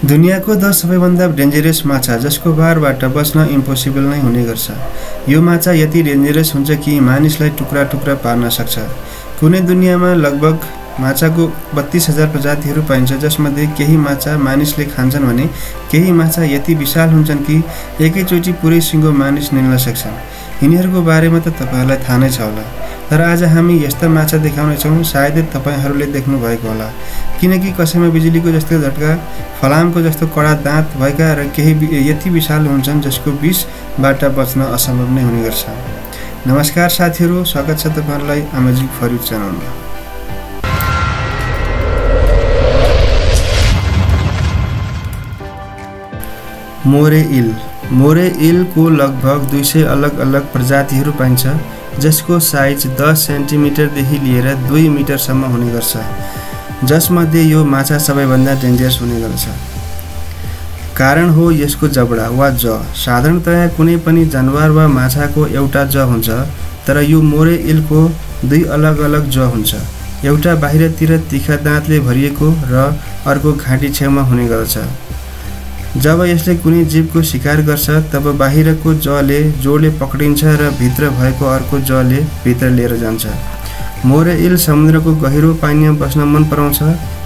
दुनियाँको दस सबैभन्दा डेन्जरस माछा जसको बारबाट बच्न इम्पोसिबल नै हुने गर्छ। यो माछा यति डेन्जरस हुन्छ कि मानिसलाई टुक्रा टुक्रा पार्न सक्छ। कुनै दुनियाँमा लगभग माछाको बत्तिस हजार प्रजातिहरू पाइन्छ जसमध्ये केही माछा मानिसले खान्छन् भने केही माछा यति विशाल हुन्छन् कि एकैचोटि पुरै सिङ्गो मानिस निल्न सक्छन्। यिनीहरूको बारेमा त तपाईँहरूलाई थाहा नै छ होला। तर आज हामी यस्ता माछा देखाउनेछौँ। सायदै तपाईँहरूले देख्नुभएको होला। किनकि कसैमा बिजुलीको जस्तो झट्का फलामको जस्तो कडा दाँत भएका र केही यति विशाल हुन्छन् जसको विषबाट बच्न असम्भव नै हुने गर्छ। नमस्कार साथीहरू स्वागत छ तपाईँहरूलाई आमाजिक फर च्यानलमा मोरे इल। मोरे इलको लगभग दुई सय अलग अलग प्रजातिहरू पाइन्छ। जसको साइज दस सेन्टिमिटरदेखि लिएर दुई मिटरसम्म हुने गर्छ। जसमध्ये यो माछा सबैभन्दा डेन्जरस हुने गर्छ। कारण हो यसको जबडा वा ज। साधारणतया कुनै पनि जनावर वा माछाको एउटा ज हुन्छ तर यो मोरे इलको दुई अलग अलग ज हुन्छ। एउटा बाहिरतिर तिखा दाँतले भरिएको र अर्को घाँटी छेउमा हुने गर्छ। जब यसले कुनै जीवको शिकार गर्छ तब बाहिरको जले जोडले पक्रिन्छ र भित्र भएको अर्को जले भित्र लिएर जान्छ। मोरे इल समुद्रको गहिरो पानीमा बस्न मन पराउँछ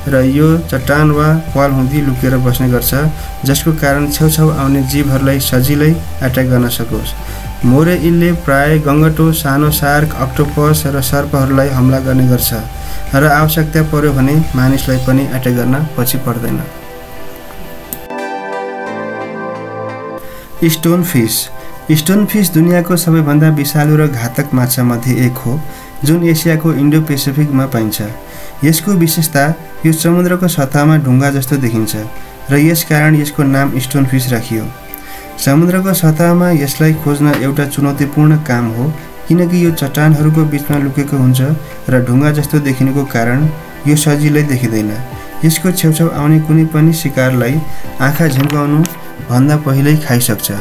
र यो चट्टान वा पाल हुँदी लुकेर बस्ने गर्छ जसको कारण छेउछाउ आउने जीवहरूलाई सजिलै एट्याक गर्न सकोस्। मोरे इलले प्राय गङ्गटो सानो सार्क अक्टोपस र सर्पहरूलाई हमला गर्ने गर्छ र आवश्यकता पर्यो भने मानिसलाई पनि एट्याक गर्न पछि पर्दैन। स्टोन फिस स्टोन फिस दुनियाँको सबैभन्दा विषालु र घातक माछामध्ये एक हो जुन एसियाको इन्डो पेसिफिकमा पाइन्छ। यसको विशेषता यो समुद्रको सतहमा ढुङ्गा जस्तो देखिन्छ र यसकारण यसको नाम स्टोन फिस राखियो। समुद्रको सतहमा यसलाई खोज्न एउटा चुनौतीपूर्ण काम हो किनकि यो चट्टानहरूको बिचमा लुकेको हुन्छ र ढुङ्गा जस्तो देखिनुको कारण यो सजिलै देखिँदैन। यसको छेउछाउ आउने कुनै पनि शिकारलाई आँखा झिम्काउनु भन्दा पहिल्यै खाइसक्छ।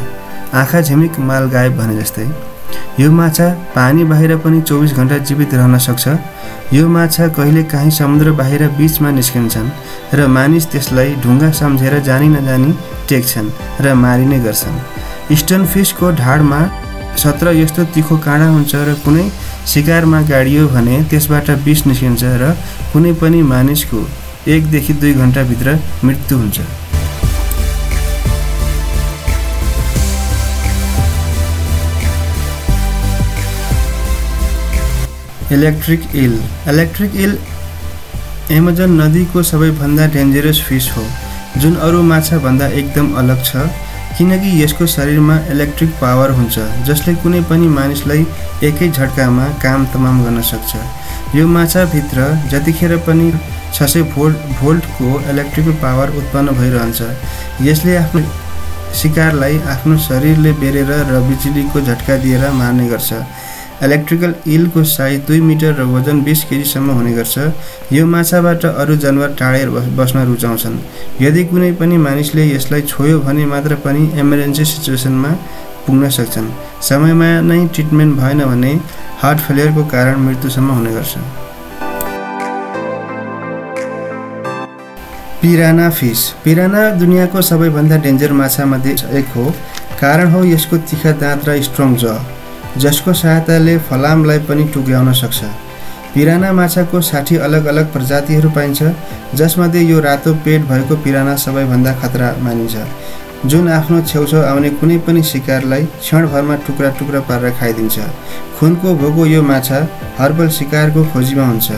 आँखा झिमिक माल गायब भने जस्तै। यो माछा पानी बाहिर पनि चौबिस घन्टा जीवित रहन सक्छ। यो माछा कहिले काहीँ समुद्र बाहिर बिचमा निस्किन्छन् र मानिस त्यसलाई ढुङ्गा सम्झेर जानी नजानी टेक्छन् र मारिने गर्छन्। स्टोन फिसको ढाडमा सत्र यस्तो तिखो काँडा हुन्छ र कुनै शिकारमा गाडियो भने त्यसबाट विष निस्किन्छ र कुनै पनि मानिसको एकदेखि दुई घन्टाभित्र मृत्यु हुन्छ। Electric eel electric eel Amazon नदीको सबैभन्दा डेन्जरस फिस हो जुन अरू माछाभन्दा एकदम अलग छ किनकि यसको शरीरमा इलेक्ट्रिक पावर हुन्छ जसले कुनै पनि मानिसलाई एकै झट्कामा काम तमाम गर्न सक्छ। यो माछाभित्र जतिखेर पनि छ सय भोल्ट भोल्टको इलेक्ट्रिकल पावर उत्पन्न भइरहन्छ। यसले आफ्नो शिकारलाई आफ्नो शरीरले बेरेर र बिजुलीको झट्का दिएर मार्ने गर्छ। इलेक्ट्रिकल इलको साइज दुई मिटर र वजन बिस केजीसम्म हुने गर्छ। यो माछाबाट अरू जनावर टाढै बस्न रुचाउँछन्। यदि कुनै पनि मानिसले यसलाई छोयो भने मात्र पनि इमर्जेन्सी सिचुएसनमा पुग्न सक्छन्। समयमा नै ट्रिटमेन्ट भएन भने हार्ट फेलियरको कारण मृत्युसम्म हुने गर्छ। पिराना फिस पिराना दुनियाँको सबैभन्दा डेन्जर माछामध्ये एक हो। कारण हो यसको तिखा दाँत र स्ट्रङ ज। जसको सहायताले फलामलाई पनि टुक्र्याउन सक्छ। पिराना माछाको साठी अलग अलग प्रजातिहरू पाइन्छ जसमध्ये यो रातो पेट भएको पिराना सबैभन्दा खतरा मानिन्छ। जुन आफ्नो छेउछाउ आउने कुनै पनि शिकारलाई क्षणभरमा टुक्रा टुक्रा पारेर खाइदिन्छ। खुनको भोगो यो माछा हर्बल शिकारको खोजीमा हुन्छ।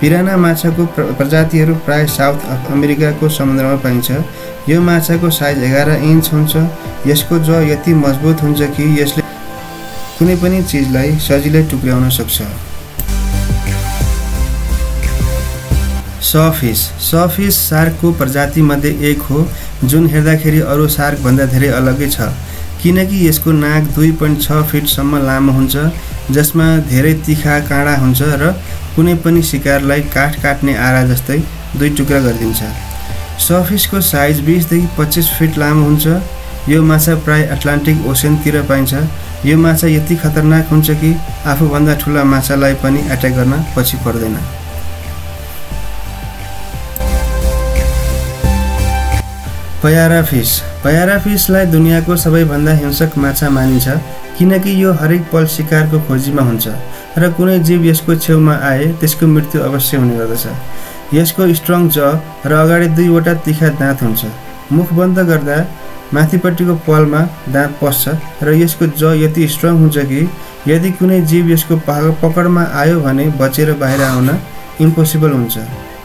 पिराना माछाको प्रजातिहरू प्राय साउथ अमेरिकाको समुद्रमा पाइन्छ। यो माछाको साइज एघार इन्च हुन्छ। यसको ज यति मजबुत हुन्छ कि यसले कुनै पनि चिजलाई सजिलै टुक्र्याउन सक्छ। सफिस। सफिस सार्कको प्रजातिमध्ये एक हो जुन हेर्दाखेरि अरू सार्कभन्दा धेरै अलगै छ। किनकि यसको नाक दुई पोइन्ट छ फिटसम्म लामो हुन्छ जसमा धेरै तिखा काँडा हुन्छ र कुनै पनि शिकारलाई काठ काट्ने आरा जस्तै दुई टुक्रा गरिदिन्छ। सफिसको साइज बिसदेखि पच्चिस फिट लामो हुन्छ। यो माछा प्राय एटलान्टिक ओसेनतिर पाइन्छ। यो माछा यति खतरनाक हुन्छ कि आफूभन्दा ठुला माछालाई पनि एट्याक गर्न पछि पर्दैन। पयारा फिस। पयारा फिसलाई दुनियाँको सबैभन्दा हिंसक माछा मानिन्छ किनकि यो हरेक पल शिकारको खोजीमा हुन्छ। र कुनै जीव यसको छेउमा आए त्यसको मृत्यु अवश्य हुने गर्दछ। यसको स्ट्रङ ज र अगाडि दुईवटा तिखा दाँत हुन्छ। मुख बन्द गर्दा माथिपट्टिको पलमा दाँत पस्छ र यसको ज यति स्ट्रङ हुन्छ कि यदि कुनै जीव यसको पकडमा आयो भने बचेर बाहिर आउन इम्पोसिबल हुन्छ।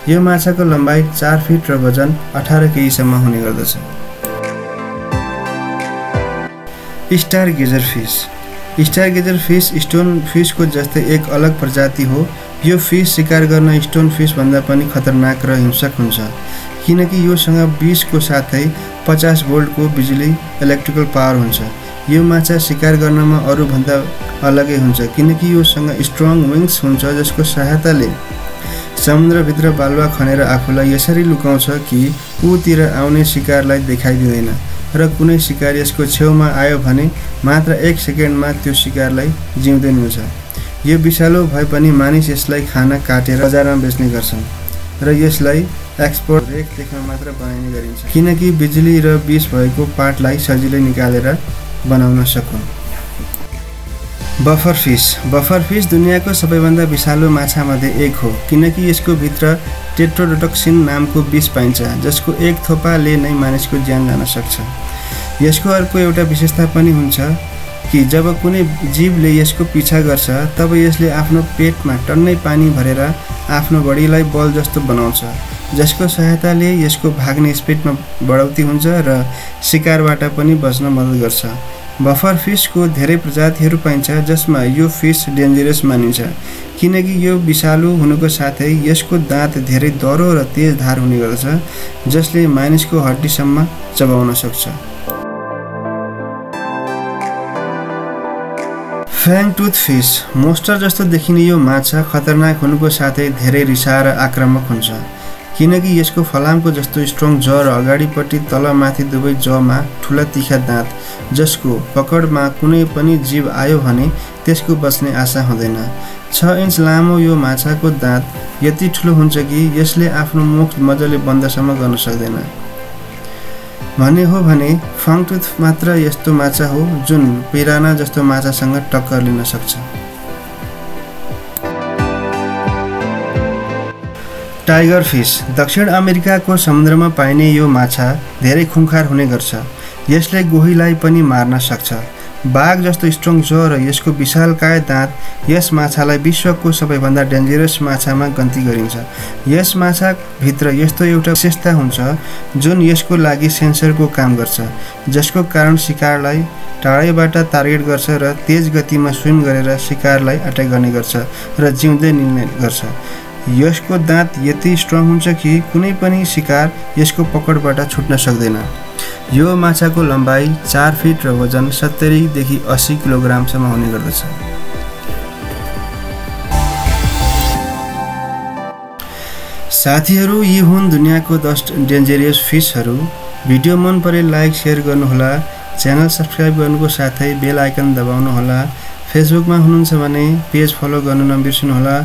यो माछाको लम्बाइ चार फिट र वजन अठार केजीसम्म हुने गर्दछ। Stargazer fish. Stargazer fish stone फिसको जस्तै एक अलग प्रजाति हो। यो फिस शिकार गर्न स्टोन फिसभन्दा पनि खतरनाक र हिंसक हुन्छ। किनकि योसँग बिसको साथै पचास भोल्टको बिजुली इलेक्ट्रिकल पावर हुन्छ। यो माछा शिकार गर्नमा अरूभन्दा अलगै हुन्छ किनकि योसँग स्ट्रङ विङ्स हुन्छ जसको सहायताले समुद्रभित्र बालुवा खनेर आफूलाई यसरी लुकाउँछ कि ऊतिर आउने शिकारलाई देखाइदिँदैन। र कुनै शिकार यसको छेउमा आयो भने मात्र एक सेकेन्डमा त्यो शिकारलाई जिउँदै मिल्छ यो विषालु भए पनि मानिस यसलाई खाना काटेर बजारमा बेच्ने गर्छन् र यसलाई एक्सपोर्ट रेख देख्न मात्र बनाइने गरिन्छ। किनकि बिजुली र विष भएको पार्टलाई सजिलै निकालेर बनाउन सकुन्। बफर फिस बफर फिस दुनियाँको सबैभन्दा विषालु माछामध्ये एक हो किनकि यसको भित्र टेट्रोडोटक्सिन नामको विष पाइन्छ जसको एक थोपाले नै मानिसको ज्यान जान सक्छ। यसको अर्को एउटा विशेषता पनि हुन्छ कि जब कुनै जीवले यसको पिछा गर्छ तब यसले आफ्नो पेटमा टन्नै पानी भरेर आफ्नो बडीलाई बल जस्तो बनाउँछ जसको सहायताले यसको भाग्ने स्पिडमा बढौती हुन्छ र शिकारबाट पनि बच्न मद्दत गर्छ। बफर फिसको धेरै प्रजातिहरू पाइन्छ जसमा यो फिस डेन्जरस मानिन्छ। किनकि यो विषालु हुनुको साथै यसको दाँत धेरै दह्रो र तेज धार हुने गर्दछ जसले मानिसको हड्डीसम्म चबाउन सक्छ। फ्याङ टुथ फिस मोस्टर जस्तो देखिने यो माछा खतरनाक हुनुको साथै धेरै रिसा र आक्रामक हुन्छ। किनकि यसको फलामको जस्तो स्ट्रङ ज र अगाडिपट्टि तलमाथि दुवै जमा ठुला तिखा दाँत जसको पकडमा कुनै पनि जीव आयो भने त्यसको बस्ने आशा हुँदैन। छ इन्च लामो यो माछाको दाँत यति ठुलो हुन्छ कि यसले आफ्नो मुख मजाले बन्दसम्म गर्न सक्दैन। भन्ने हो भने फङटुथ मात्र यस्तो माछा हो जुन पिराना जस्तो माछासँग टक्कर लिन सक्छ। टाइगर फिस दक्षिण अमेरिकाको समुद्रमा पाइने यो माछा धेरै खुङखार हुने गर्छ। यसले गोहीलाई पनि मार्न सक्छ। बाघ जस्तो स्ट्रङ छ र यसको विशालकाय दाँत यस माछालाई विश्वको सबैभन्दा डेन्जरस माछामा गन्ती गरिन्छ। यस माछाभित्र यस्तो एउटा विशेषता हुन्छ जुन यसको लागि सेन्सरको काम गर्छ जसको कारण शिकारलाई टाढैबाट टार्गेट गर्छ र तेज गतिमा स्विम गरेर शिकारलाई अट्याक गर्ने गर्छ र जिउँदै निल्ने गर्छ। यसको दाँत यति स्ट्रङ हुन्छ कि कुनै पनि शिकार यसको पकडबाट छुट्न सक्दैन। यो माछाको लम्बाइ चार फिट र वजन सत्तरीदेखि अस्सी किलोग्रामसम्म हुने गर्दछ। साथीहरू यी हुन् दुनियाँको दस डेन्जरियस फिसहरू। भिडियो मन परे लाइक सेयर गर्नुहोला। च्यानल सब्सक्राइब गर्नुको साथै बेल आइकन दबाउनुहोला। फेसबुकमा हुनुहुन्छ भने पेज फलो गर्नु नबिर्सनुहोला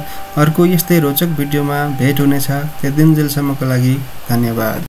अर्को यस्तै रोचक भिडियोमा भेट हुनेछ। त्यो दिनजेलसम्मको लागि धन्यवाद।